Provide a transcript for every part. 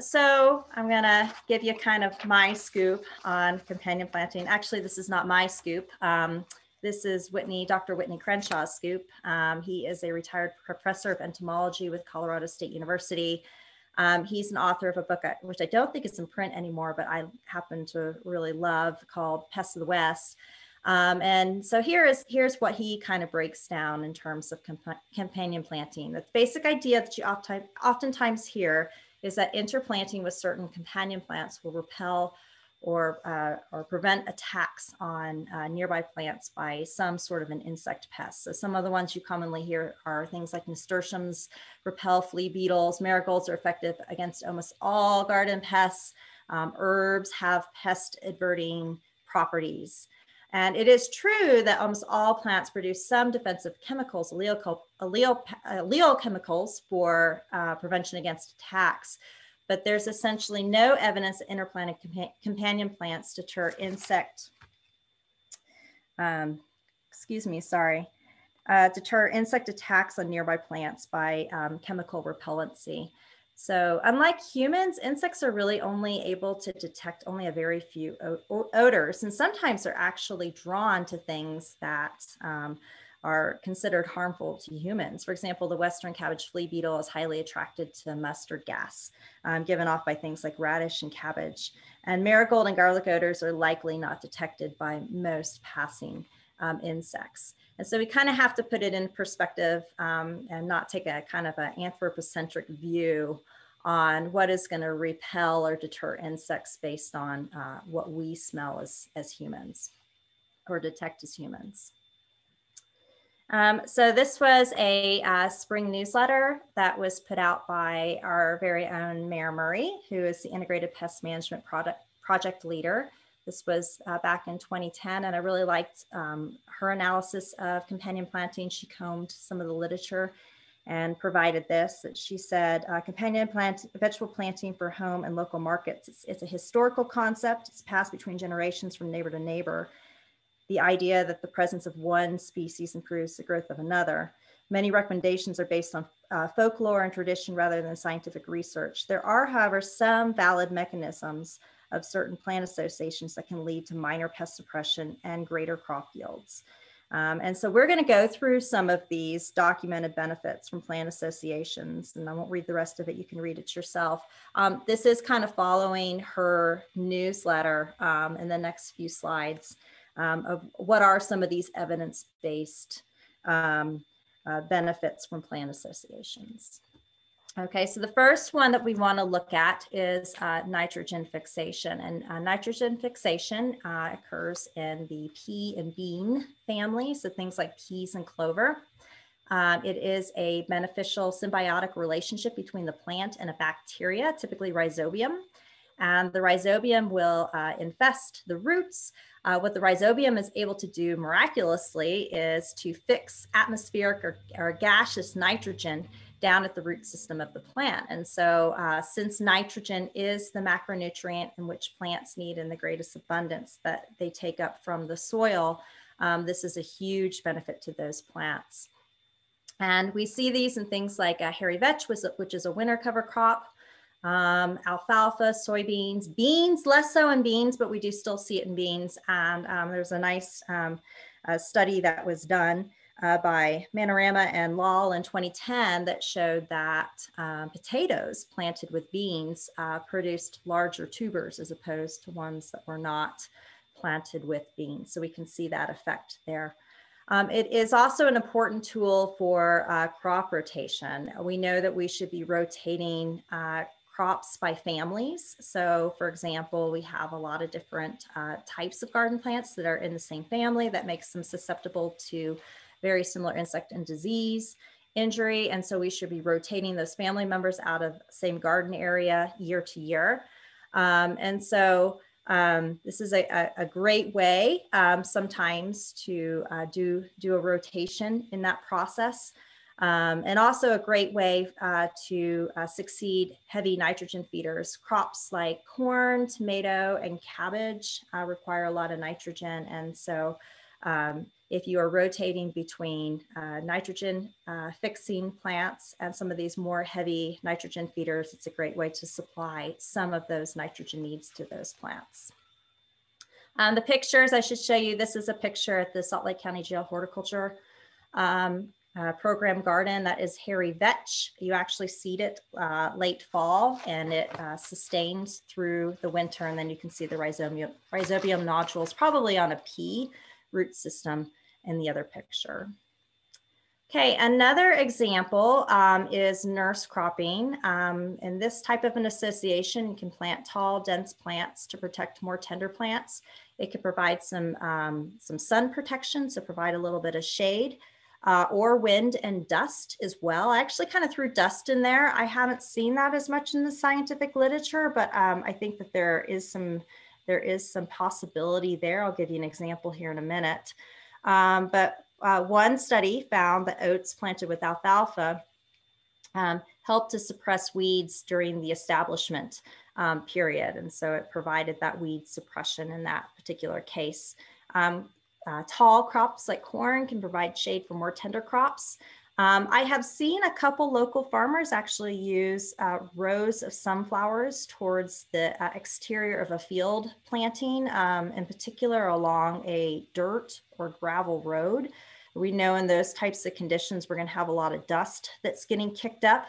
so I'm gonna give you kind of my scoop on companion planting. Actually, this is not my scoop. Um, this is Whitney, Dr. Whitney Crenshaw's scoop. Um, he is a retired professor of entomology with Colorado State University. Um, he's an author of a book, uh, which I don't think is in print anymore, but I happen to really love called Pests of the West. Um, and so here is here's what he kind of breaks down in terms of comp companion planting. The basic idea that you oftentimes hear is that interplanting with certain companion plants will repel or, uh, or prevent attacks on uh, nearby plants by some sort of an insect pest. So some of the ones you commonly hear are things like nasturtiums, repel flea beetles, marigolds are effective against almost all garden pests. Um, herbs have pest averting properties. And it is true that almost all plants produce some defensive chemicals, allele, allele, allele chemicals for uh, prevention against attacks. But there's essentially no evidence that interplanted compa companion plants deter insect, um, excuse me, sorry, uh, deter insect attacks on nearby plants by um, chemical repellency. So unlike humans, insects are really only able to detect only a very few odors. And sometimes they're actually drawn to things that um, are considered harmful to humans. For example, the Western cabbage flea beetle is highly attracted to mustard gas um, given off by things like radish and cabbage. And marigold and garlic odors are likely not detected by most passing um, insects. And so we kind of have to put it in perspective um, and not take a kind of an anthropocentric view on what is going to repel or deter insects based on uh, what we smell as, as humans or detect as humans. Um, so this was a uh, spring newsletter that was put out by our very own Marion Murray, who is the Integrated Pest Management product, Project Leader. This was uh, back in 2010, and I really liked um, her analysis of companion planting. She combed some of the literature and provided this. She said, uh, companion plant, vegetable planting for home and local markets. It's, it's a historical concept. It's passed between generations from neighbor to neighbor. The idea that the presence of one species improves the growth of another. Many recommendations are based on uh, folklore and tradition rather than scientific research. There are, however, some valid mechanisms of certain plant associations that can lead to minor pest suppression and greater crop yields. Um, and so we're going to go through some of these documented benefits from plant associations, and I won't read the rest of it. You can read it yourself. Um, this is kind of following her newsletter um, in the next few slides um, of what are some of these evidence-based um, uh, benefits from plant associations. Okay, so the first one that we want to look at is uh, nitrogen fixation. And uh, nitrogen fixation uh, occurs in the pea and bean family, so things like peas and clover. Um, it is a beneficial symbiotic relationship between the plant and a bacteria, typically rhizobium. And the rhizobium will uh, infest the roots. Uh, what the rhizobium is able to do miraculously is to fix atmospheric or, or gaseous nitrogen down at the root system of the plant. And so uh, since nitrogen is the macronutrient in which plants need in the greatest abundance that they take up from the soil, um, this is a huge benefit to those plants. And we see these in things like uh, hairy vetch, which is a winter cover crop, um, alfalfa, soybeans, beans, less so in beans, but we do still see it in beans. And um, there's a nice um, uh, study that was done uh, by Manorama and Lal in 2010 that showed that um, potatoes planted with beans uh, produced larger tubers as opposed to ones that were not planted with beans. So we can see that effect there. Um, it is also an important tool for uh, crop rotation. We know that we should be rotating uh, crops by families. So for example, we have a lot of different uh, types of garden plants that are in the same family that makes them susceptible to very similar insect and disease injury. And so we should be rotating those family members out of same garden area year to year. Um, and so um, this is a, a, great way um, sometimes to uh, do, do a rotation in that process. Um, and also a great way uh, to uh, succeed heavy nitrogen feeders. Crops like corn, tomato, and cabbage uh, require a lot of nitrogen. And so um, if you are rotating between uh, nitrogen uh, fixing plants and some of these more heavy nitrogen feeders, it's a great way to supply some of those nitrogen needs to those plants. Um, the pictures I should show you, this is a picture at the Salt Lake County Jail Horticulture um, uh, Program Garden. That is hairy vetch. You actually seed it uh, late fall and it uh, sustains through the winter. And then you can see the rhizobium, rhizobium nodules probably on a pea root system in the other picture. Okay, another example um, is nurse cropping. Um, in this type of an association, you can plant tall, dense plants to protect more tender plants. It could provide some, um, some sun protection, so provide a little bit of shade, uh, or wind and dust as well. I actually kind of threw dust in there. I haven't seen that as much in the scientific literature, but um, I think that there is some there is some possibility there. I'll give you an example here in a minute. Um, but uh, one study found that oats planted with alfalfa um, helped to suppress weeds during the establishment um, period. And so it provided that weed suppression in that particular case. Um, uh, tall crops like corn can provide shade for more tender crops. Um, I have seen a couple local farmers actually use uh, rows of sunflowers towards the uh, exterior of a field planting, um, in particular along a dirt or gravel road. We know in those types of conditions, we're going to have a lot of dust that's getting kicked up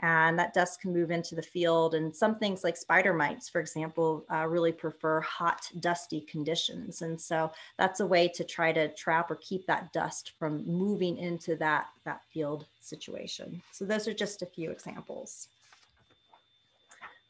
and that dust can move into the field. And some things like spider mites, for example, uh, really prefer hot, dusty conditions. And so that's a way to try to trap or keep that dust from moving into that, that field situation. So those are just a few examples.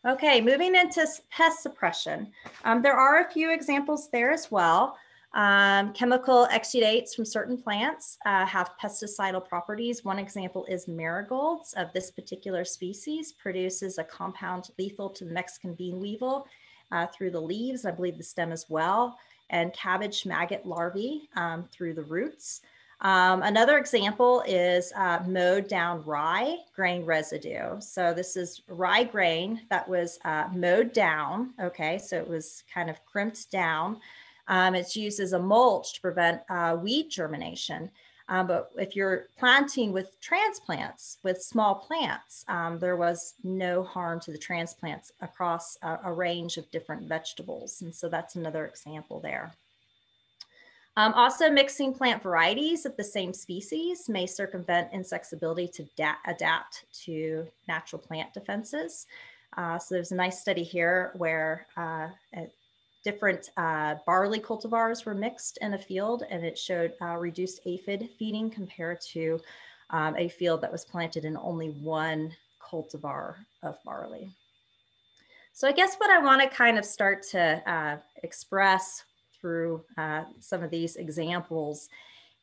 Okay, moving into pest suppression. Um, there are a few examples there as well. Um, chemical exudates from certain plants uh, have pesticidal properties. One example is marigolds of this particular species produces a compound lethal to the Mexican bean weevil uh, through the leaves, I believe the stem as well, and cabbage maggot larvae um, through the roots. Um, another example is uh, mowed down rye grain residue. So this is rye grain that was uh, mowed down. Okay, so it was kind of crimped down. Um, it's used as a mulch to prevent uh, weed germination. Um, but if you're planting with transplants, with small plants, um, there was no harm to the transplants across a, a, range of different vegetables. And so that's another example there. Um, also, mixing plant varieties of the same species may circumvent insects' ability to adapt to natural plant defenses. Uh, so there's a nice study here where uh, different uh, barley cultivars were mixed in a field and it showed uh, reduced aphid feeding compared to um, a field that was planted in only one cultivar of barley. So I guess what I want to kind of start to uh, express through uh, some of these examples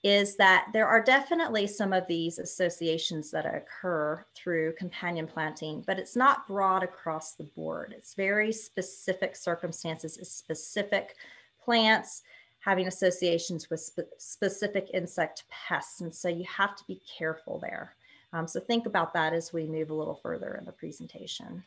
is that there are definitely some of these associations that occur through companion planting, but it's not broad across the board. It's very specific circumstances, specific plants having associations with spe specific insect pests. And so you have to be careful there. Um, so think about that as we move a little further in the presentation.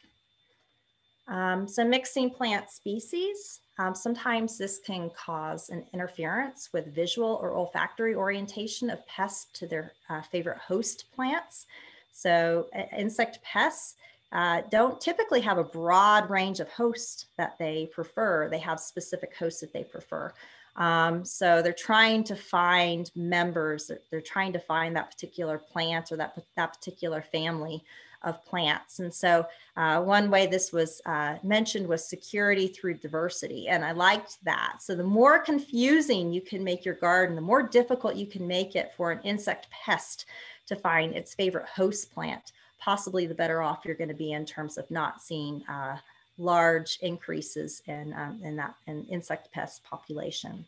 Um, so mixing plant species, um, sometimes this can cause an interference with visual or olfactory orientation of pests to their uh, favorite host plants. So uh, insect pests uh, don't typically have a broad range of hosts that they prefer. They have specific hosts that they prefer. Um, so they're trying to find members, they're, they're, trying to find that particular plant or that, that particular family of plants. And so uh, one way this was uh, mentioned was security through diversity. And I liked that. So the more confusing you can make your garden, the more difficult you can make it for an insect pest to find its favorite host plant, possibly the better off you're going to be in terms of not seeing uh, large increases in, um, in that in insect pest population.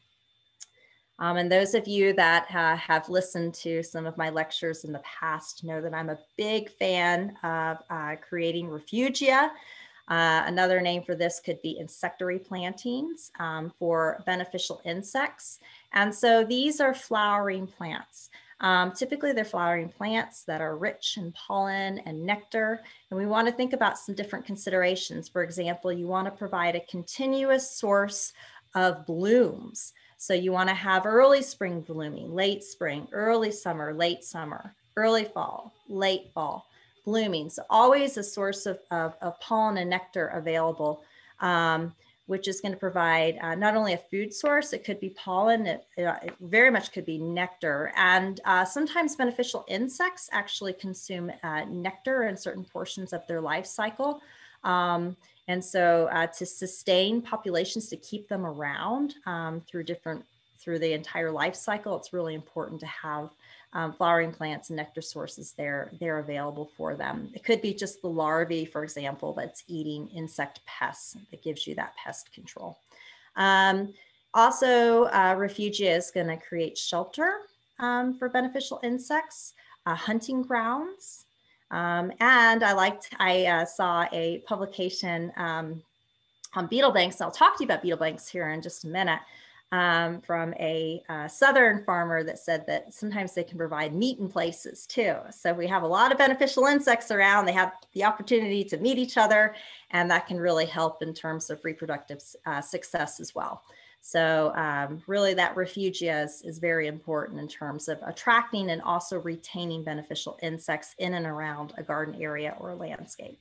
Um, and those of you that uh, have listened to some of my lectures in the past know that I'm a big fan of uh, creating refugia. Uh, another name for this could be insectary plantings um, for beneficial insects. And so these are flowering plants. Um, typically, they're flowering plants that are rich in pollen and nectar. And we want to think about some different considerations. For example, you want to provide a continuous source of blooms. So you want to have early spring blooming, late spring, early summer, late summer, early fall, late fall blooming. So always a source of, of, of pollen and nectar available. Um, which is going to provide uh, not only a food source, it could be pollen, it, it very much could be nectar. And uh, sometimes beneficial insects actually consume uh, nectar in certain portions of their life cycle. Um, and so uh, to sustain populations, to keep them around um, through different, through the entire life cycle, it's really important to have um, flowering plants and nectar sources there, they're available for them. It could be just the larvae, for example, that's eating insect pests that gives you that pest control. Um, also, uh, refugia is going to create shelter um, for beneficial insects, uh, hunting grounds. Um, and I liked, I uh, saw a publication um, on beetle banks. I'll talk to you about beetle banks here in just a minute um, from a uh, southern farmer that said that sometimes they can provide meat meeting places too. So we have a lot of beneficial insects around. They have the opportunity to meet each other, and that can really help in terms of reproductive uh, success as well. So um, really that refugia is, is very important in terms of attracting and also retaining beneficial insects in and around a garden area or landscape.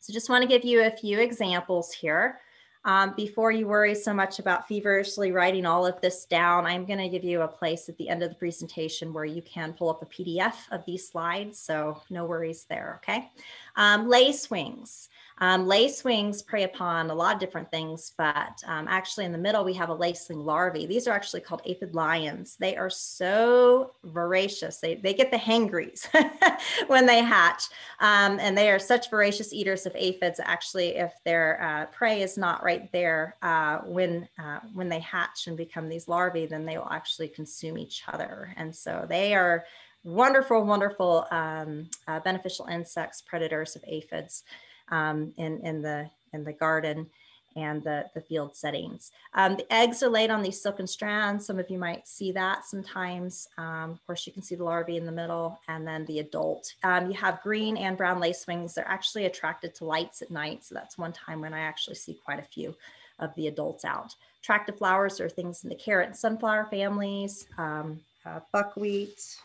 So just want to give you a few examples here. Um, before you worry so much about feverishly writing all of this down, I'm going to give you a place at the end of the presentation where you can pull up a PDF of these slides. So no worries there, okay? Um, lacewings. Um, lacewings prey upon a lot of different things, but um, actually in the middle, we have a lacewing larvae. These are actually called aphid lions. They are so voracious. They, they get the hangries when they hatch. Um, and they are such voracious eaters of aphids. Actually, if their uh, prey is not right there uh, when, uh, when they hatch and become these larvae, then they will actually consume each other. And so they are wonderful, wonderful um, uh, beneficial insects, predators of aphids um, in, in, the, in the garden and the, the field settings. Um, the eggs are laid on these silken strands. Some of you might see that sometimes. Um, of course, you can see the larvae in the middle and then the adult. Um, you have green and brown lacewings. They're actually attracted to lights at night. So that's one time when I actually see quite a few of the adults out. Attractive flowers are things in the carrot and sunflower families, um, uh, buckwheat,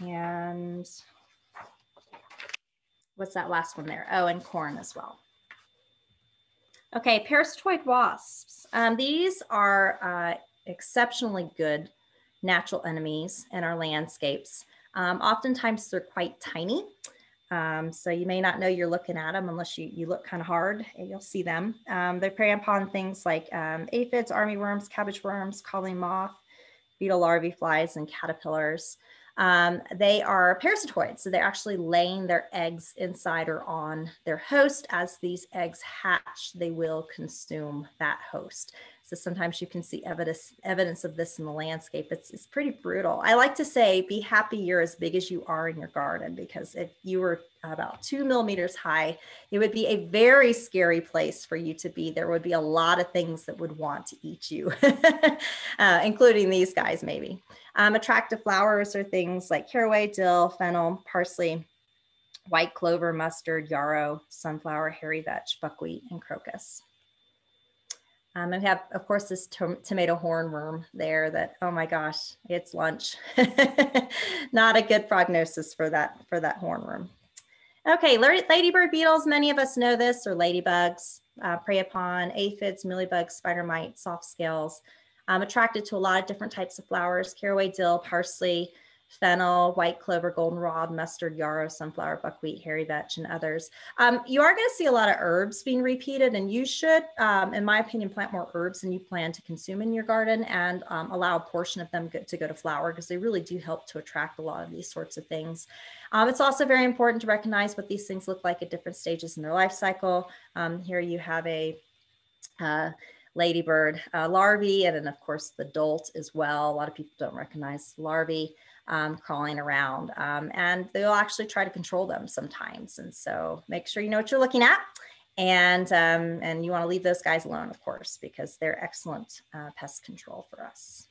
and what's that last one there? Oh, and corn as well. Okay, parasitoid wasps. Um, these are uh, exceptionally good natural enemies in our landscapes. Um, oftentimes they're quite tiny. Um, so you may not know you're looking at them unless you, you look kind of hard and you'll see them. Um, they prey upon things like um, aphids, armyworms, cabbage worms, codling moth, beetle larvae, flies, and caterpillars. Um, they are parasitoids, so they're actually laying their eggs inside or on their host. As these eggs hatch, they will consume that host. So sometimes you can see evidence evidence of this in the landscape. It's, it's pretty brutal. I like to say, be happy you're as big as you are in your garden because if you were about two millimeters high, it would be a very scary place for you to be. There would be a lot of things that would want to eat you, uh, including these guys maybe. Um, attractive flowers are things like caraway, dill, fennel, parsley, white clover, mustard, yarrow, sunflower, hairy vetch, buckwheat, and crocus. Um, and we have, of course, this to tomato hornworm there that, oh my gosh, it's lunch. Not a good prognosis for that, for that hornworm. Okay, ladybird beetles, many of us know this, or ladybugs, uh, prey upon aphids, mealybugs, spider mites, soft scales, um, attracted to a lot of different types of flowers, caraway, dill, parsley, fennel, white clover, goldenrod, mustard, yarrow, sunflower, buckwheat, hairy vetch, and others. Um, you are going to see a lot of herbs being repeated, and you should, um, in my opinion, plant more herbs than you plan to consume in your garden and um, allow a portion of them to go to flower because they really do help to attract a lot of these sorts of things. Um, it's also very important to recognize what these things look like at different stages in their life cycle. Um, here you have a uh, ladybird uh, larvae, and then of course the dolt as well. A lot of people don't recognize larvae um, crawling around, um, and they'll actually try to control them sometimes. And so make sure you know what you're looking at, and um, and you want to leave those guys alone, of course, because they're excellent uh, pest control for us.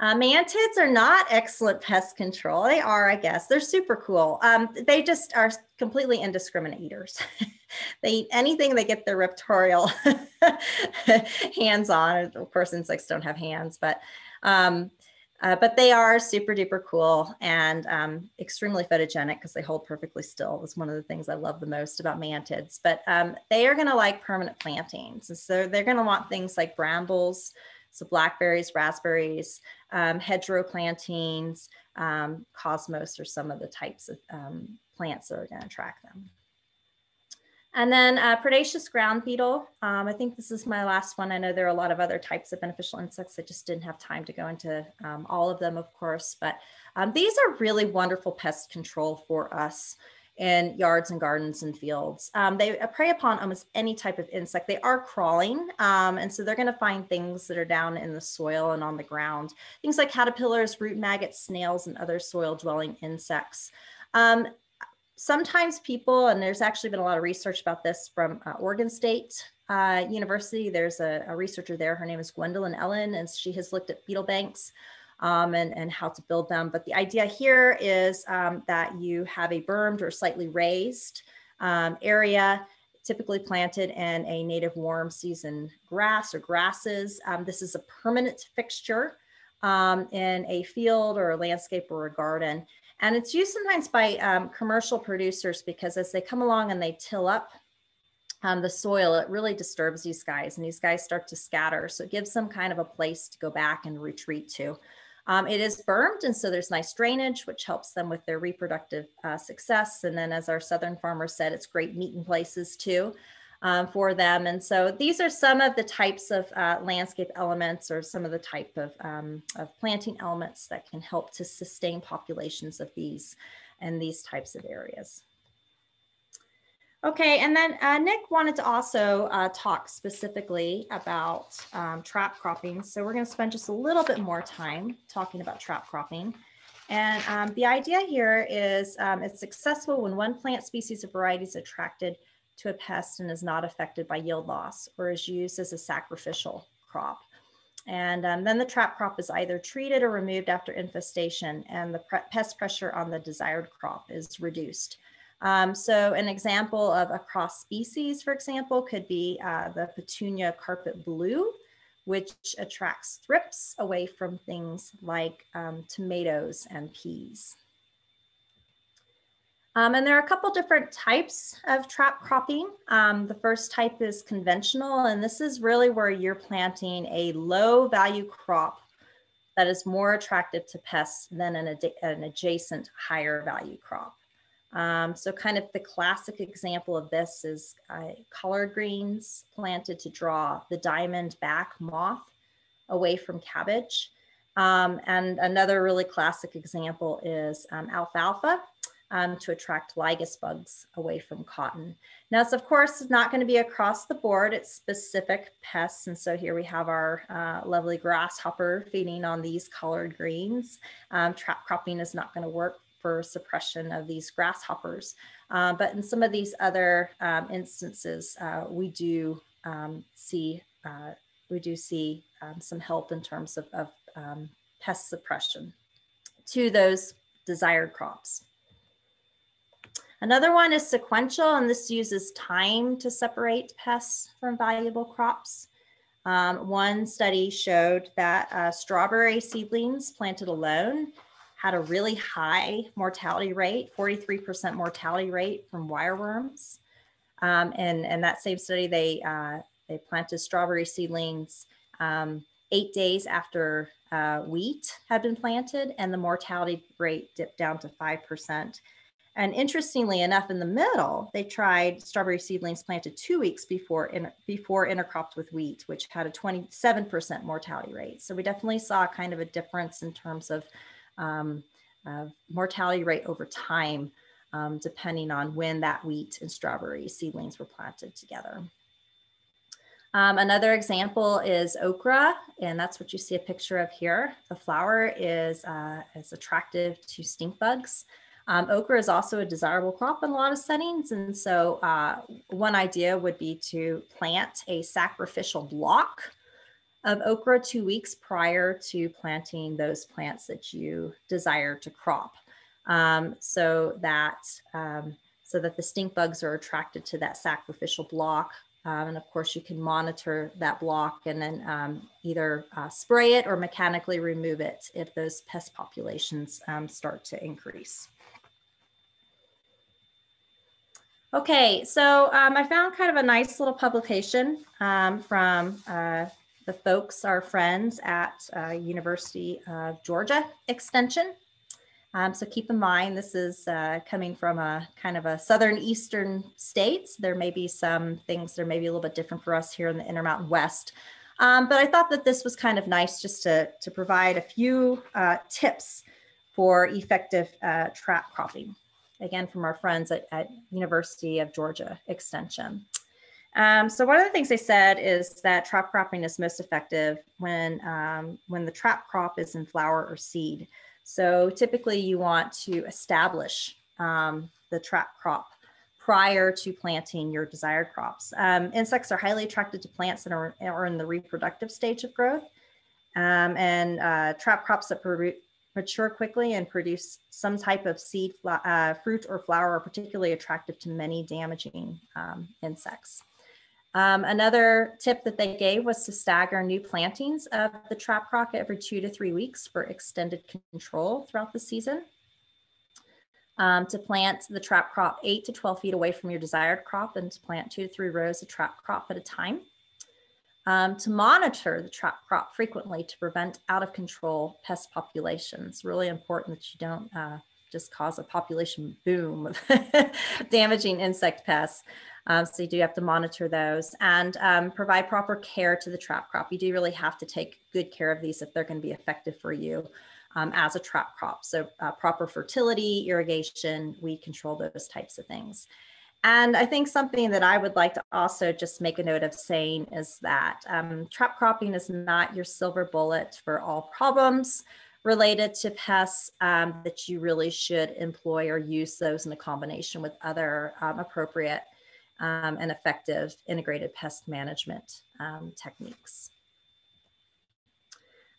Uh, mantids are not excellent pest control. They are, I guess. They're super cool. Um, they just are completely indiscriminate eaters. they eat anything they get their raptorial hands on. Of course, insects don't have hands, but um, uh, but they are super duper cool and um, extremely photogenic because they hold perfectly still. It's one of the things I love the most about mantids. But um, they are going to like permanent plantings. And so they're going to want things like brambles, so blackberries, raspberries, um, hedgerow plantings, um, cosmos are some of the types of um, plants that are going to attract them. And then uh, predaceous ground beetle. Um, I think this is my last one. I know there are a lot of other types of beneficial insects. I just didn't have time to go into um, all of them, of course, but um, these are really wonderful pest control for us in yards and gardens and fields. Um, they prey upon almost any type of insect. They are crawling, um, and so they're going to find things that are down in the soil and on the ground. Things like caterpillars, root maggots, snails, and other soil dwelling insects. Um, sometimes people, and there's actually been a lot of research about this from uh, Oregon State uh, University. There's a, a, researcher there. Her name is Gwendolyn Ellen, and she has looked at beetle banks um, and, and how to build them. But the idea here is um, that you have a bermed or slightly raised um, area typically planted in a native warm season grass or grasses. Um, this is a permanent fixture um, in a field or a landscape or a garden. And it's used sometimes by um, commercial producers because as they come along and they till up um, the soil, it really disturbs these guys and these guys start to scatter. So it gives them kind of a place to go back and retreat to. Um, it is bermed, and so there's nice drainage, which helps them with their reproductive uh, success. And then, as our southern farmer said, it's great meeting places too um, for them. And so these are some of the types of uh, landscape elements or some of the type of, um, of planting elements that can help to sustain populations of these and these types of areas. Okay, and then uh, Nick wanted to also uh, talk specifically about um, trap cropping. So we're going to spend just a little bit more time talking about trap cropping. And um, the idea here is um, it's successful when one plant species or variety is attracted to a pest and is not affected by yield loss or is used as a sacrificial crop. And um, then the trap crop is either treated or removed after infestation and the pest pressure on the desired crop is reduced. Um, so an example of a cross species, for example, could be uh, the Petunia carpet blue, which attracts thrips away from things like um, tomatoes and peas. Um, and there are a couple different types of trap cropping. Um, the first type is conventional, and this is really where you're planting a low value crop that is more attractive to pests than an, ad an adjacent higher value crop. Um, so kind of the classic example of this is uh, collard greens planted to draw the diamond back moth away from cabbage. Um, and another really classic example is um, alfalfa um, to attract lygus bugs away from cotton. Now, it's of course not going to be across the board, it's specific pests. And so here we have our uh, lovely grasshopper feeding on these collard greens. Um, trap cropping is not going to work for suppression of these grasshoppers. Uh, but in some of these other um, instances, uh, we do um, see uh, we do see um, some help in terms of, of um, pest suppression to those desired crops. Another one is sequential, and this uses time to separate pests from valuable crops. Um, one study showed that uh, strawberry seedlings planted alone had a really high mortality rate, 43% mortality rate from wireworms. Um, and, and that same study, they, uh, they planted strawberry seedlings um, eight days after uh, wheat had been planted, and the mortality rate dipped down to 5%. And interestingly enough, in the middle, they tried strawberry seedlings planted two weeks before, in, before intercropped with wheat, which had a 27% mortality rate. So we definitely saw kind of a difference in terms of um, uh, mortality rate over time, um, depending on when that wheat and strawberry seedlings were planted together. Um, another example is okra, and that's what you see a picture of here. The flower is, uh, is attractive to stink bugs. Um, okra is also a desirable crop in a lot of settings. And so uh, one idea would be to plant a sacrificial block of okra two weeks prior to planting those plants that you desire to crop. Um, so that um, so that the stink bugs are attracted to that sacrificial block. Um, and of course, you can monitor that block and then um, either uh, spray it or mechanically remove it if those pest populations um, start to increase. Okay, so um, I found kind of a nice little publication um, from uh, the folks, our friends at uh, University of Georgia Extension. Um, so keep in mind, this is uh, coming from a kind of a southern eastern states. There may be some things that are maybe a little bit different for us here in the Intermountain West. Um, but I thought that this was kind of nice just to, to provide a few uh, tips for effective uh, trap cropping. Again, from our friends at, at University of Georgia Extension. Um, so one of the things they said is that trap cropping is most effective when, um, when the trap crop is in flower or seed. So typically you want to establish um, the trap crop prior to planting your desired crops. Um, insects are highly attracted to plants that are, are in the reproductive stage of growth. Um, and uh, trap crops that mature quickly and produce some type of seed, uh, fruit or flower are particularly attractive to many damaging um, insects. Um, another tip that they gave was to stagger new plantings of the trap crop every two to three weeks for extended control throughout the season. Um, to plant the trap crop eight to 12 feet away from your desired crop and to plant two to three rows of trap crop at a time. Um, to monitor the trap crop frequently to prevent out of control pest populations. Really important that you don't uh, just cause a population boom of damaging insect pests. Um, so you do have to monitor those and um, provide proper care to the trap crop. You do really have to take good care of these if they're going to be effective for you um, as a trap crop. So uh, proper fertility, irrigation, weed control, those types of things. And I think something that I would like to also just make a note of saying is that um, trap cropping is not your silver bullet for all problems related to pests um, that you really should employ or use those in a combination with other um, appropriate um, and effective integrated pest management um, techniques.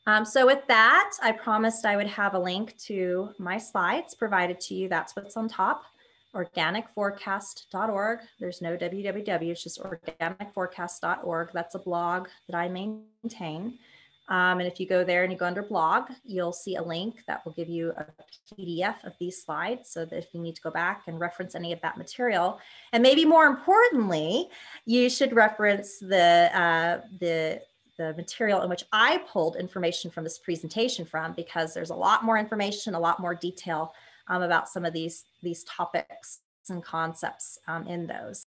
Um, so with that, I promised I would have a link to my slides provided to you. That's what's on top, organicforecast.org. There's no www, it's just organicforecast.org. That's a blog that I maintain. Um, and if you go there and you go under blog, you'll see a link that will give you a PDF of these slides so that if you need to go back and reference any of that material, and maybe more importantly, you should reference the, uh, the, the material in which I pulled information from this presentation from because there's a lot more information, a lot more detail about some of these, these topics and concepts um, in those.